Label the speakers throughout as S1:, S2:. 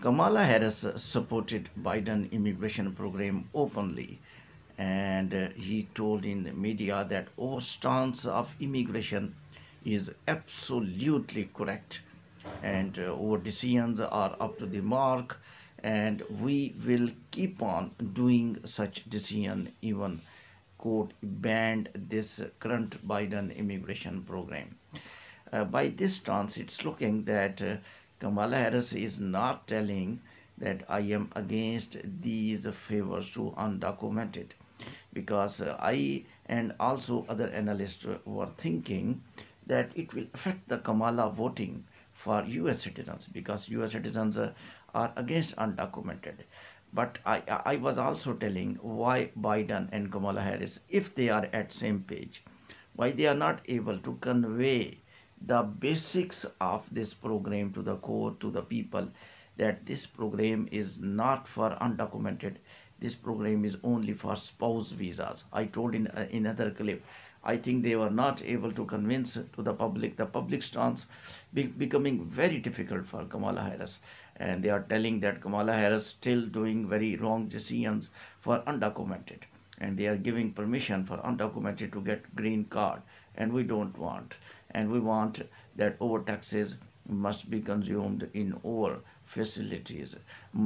S1: Kamala Harris supported Biden immigration program openly and uh, he told in the media that our stance of immigration is absolutely correct and uh, our decisions are up to the mark and we will keep on doing such decision even court banned this current Biden immigration program. Uh, by this stance, it's looking that uh, Kamala Harris is not telling that I am against these favors to undocumented because uh, I and also other analysts were thinking that it will affect the Kamala voting for US citizens because US citizens uh, are against undocumented. But I, I was also telling why Biden and Kamala Harris, if they are at same page, why they are not able to convey the basics of this program to the core, to the people, that this program is not for undocumented. This program is only for spouse visas. I told in, uh, in another clip, I think they were not able to convince to the public, the public stance be, becoming very difficult for Kamala Harris. And they are telling that Kamala Harris still doing very wrong decisions for undocumented. And they are giving permission for undocumented to get green card. And we don't want and we want that over taxes must be consumed in our facilities.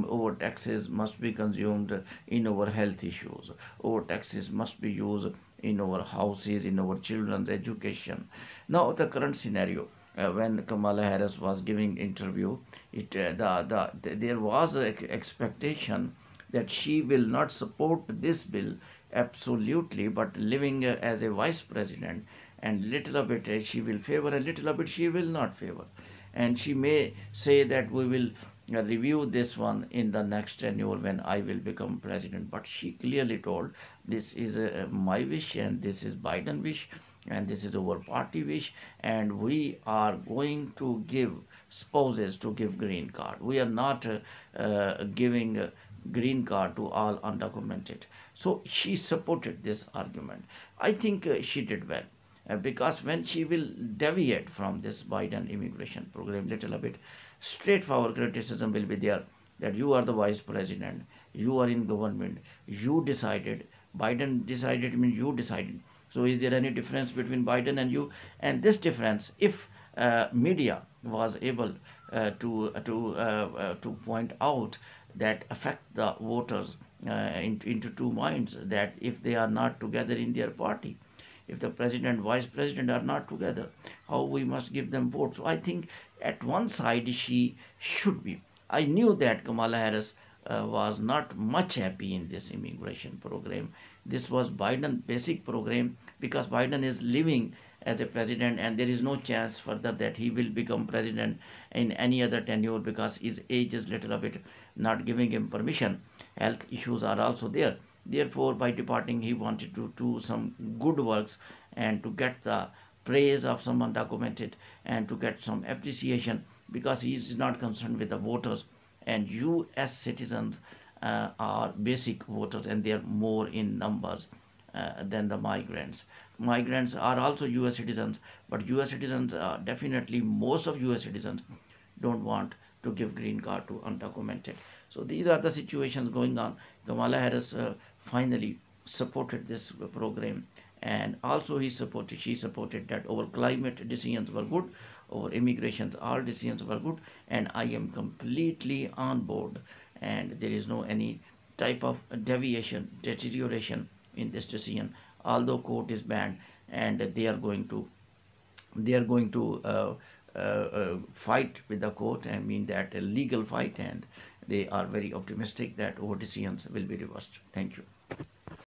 S1: Over taxes must be consumed in our health issues. Over taxes must be used in our houses, in our children's education. Now, the current scenario. Uh, when Kamala Harris was giving interview, it uh, the, the, the, there was an expectation that she will not support this bill absolutely, but living as a vice president, and little bit uh, she will favor and little bit she will not favor and she may say that we will uh, review this one in the next tenure when I will become president. But she clearly told this is uh, my wish and this is Biden wish and this is our party wish and we are going to give spouses to give green card. We are not uh, uh, giving uh, green card to all undocumented. So she supported this argument. I think uh, she did well. Uh, because when she will deviate from this Biden immigration program little bit, straightforward criticism will be there that you are the vice president, you are in government, you decided, Biden decided, I mean you decided. So is there any difference between Biden and you? And this difference, if uh, media was able uh, to to uh, uh to point out that affect the voters uh, in, into two minds that if they are not together in their party if the president vice president are not together how we must give them votes. So i think at one side she should be. I knew that kamala harris uh, was not much happy in this immigration program this was Biden's basic program because biden is living as a president and there is no chance further that he will become president in any other tenure because his age is little bit not giving him permission health issues are also there Therefore, by departing, he wanted to do some good works and to get the praise of some undocumented and to get some appreciation because he is not concerned with the voters. And U.S. citizens, are basic voters and they are more in numbers uh, than the migrants. Migrants are also US citizens, but US citizens, uh, definitely most of US citizens don't want to give green card to undocumented. So these are the situations going on. Kamala Harris uh, finally supported this program and also he supported she supported that our climate decisions were good our immigrations all decisions were good and i am completely on board and there is no any type of deviation deterioration in this decision although court is banned and they are going to they are going to uh, uh, uh, fight with the court and mean that a legal fight and they are very optimistic that our decisions will be reversed. Thank you.